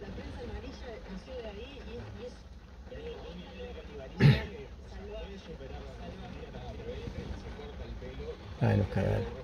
la prensa amarilla nació de ahí y es... Y es Ah, los cagaron.